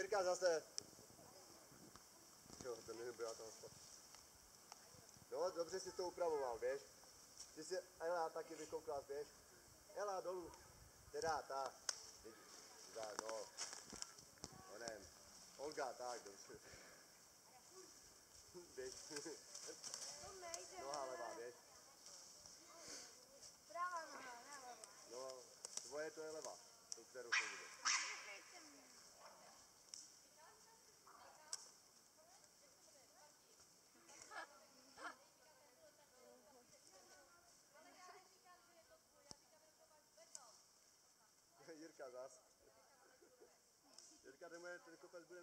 Jirka zase. Jo, to mi byla toho spod. No, dobře si to upravoval, běž. Ty si, Ela taky vykoukla, běž. Ela dolů. Teda, ta. Teda, no. Onem. Olga, tak, dobře. Běž. Noha levá, běž. Pravá noha, levá. No, tvoje to je levá. Tu, kterou to Jirka zas. Jirka nemůže, ten kopec bude